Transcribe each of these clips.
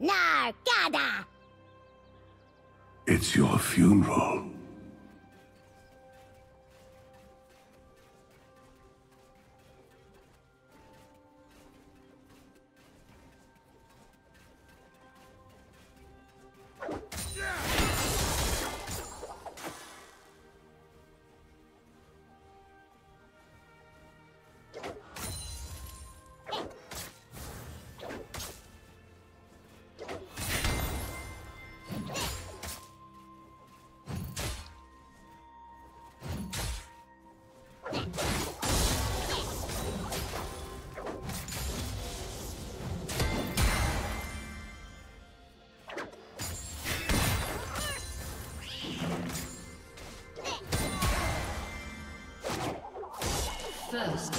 Nargada! It's your funeral. First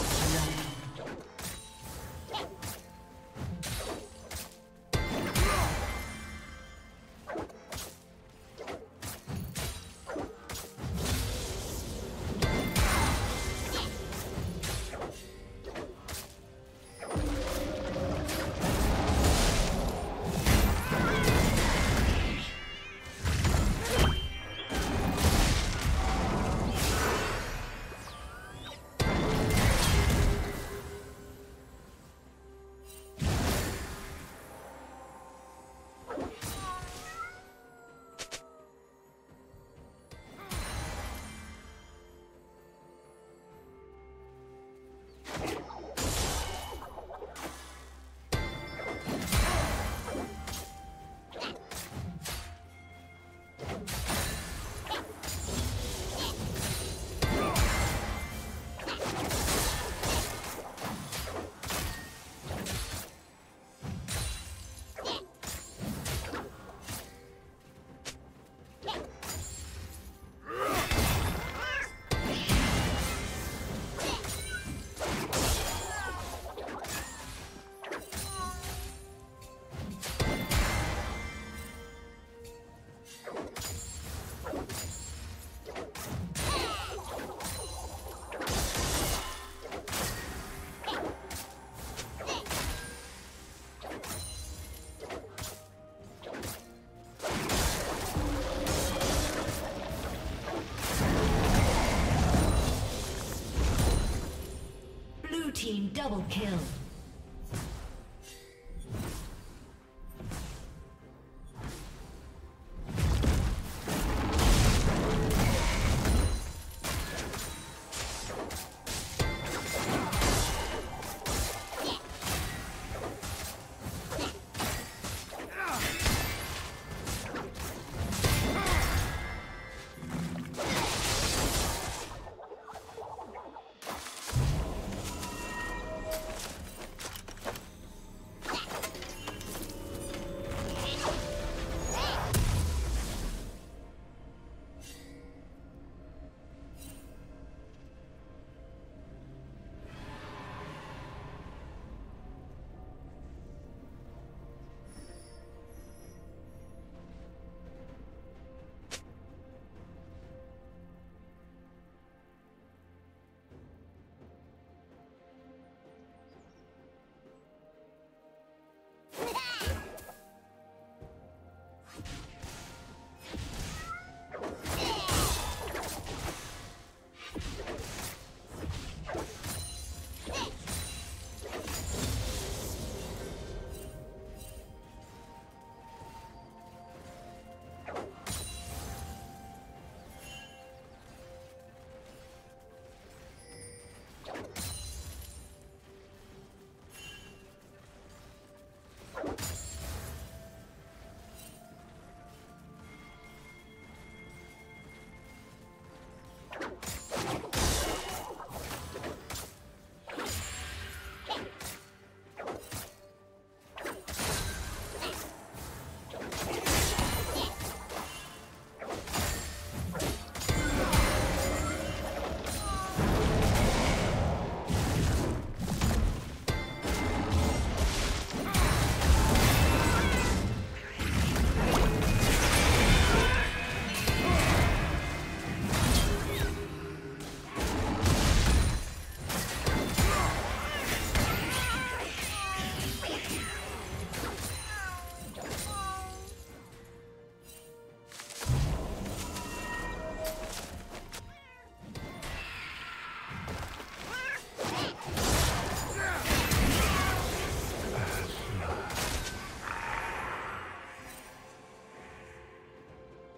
team double kill.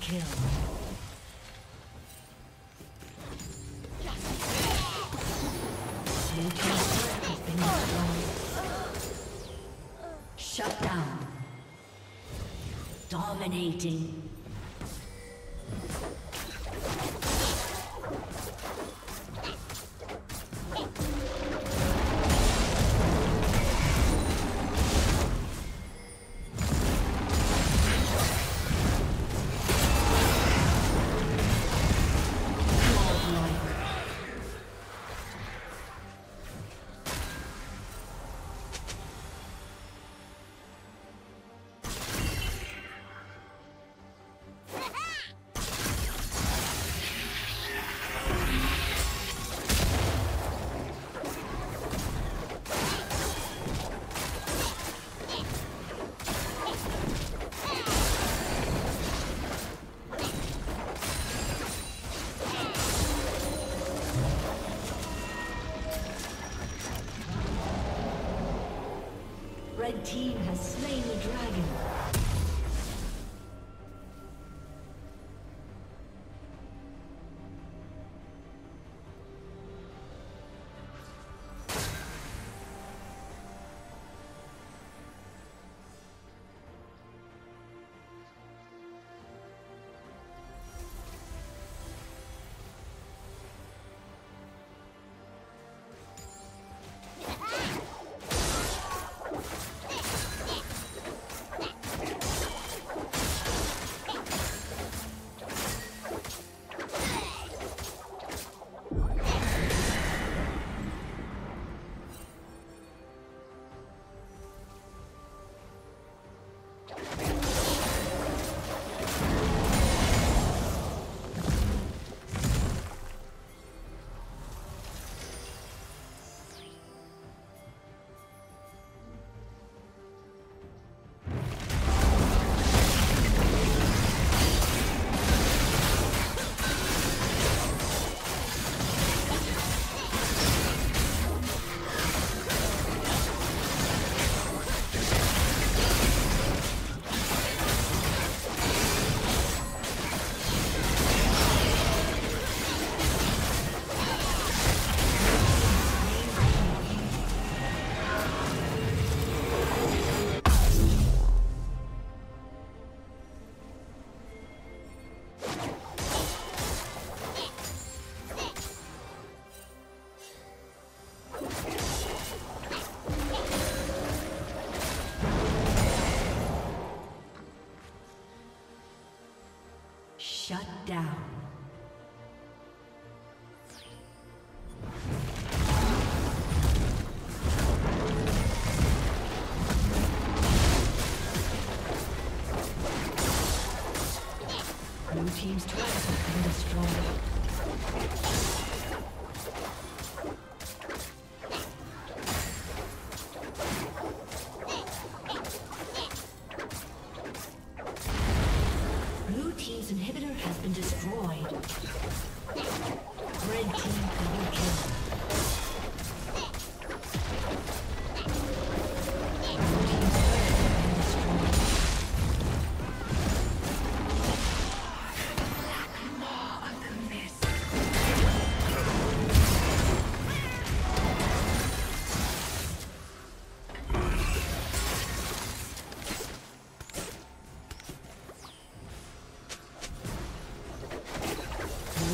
Kill. Blue team's turret has been destroyed. Shut down. Dominating.